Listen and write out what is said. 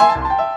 you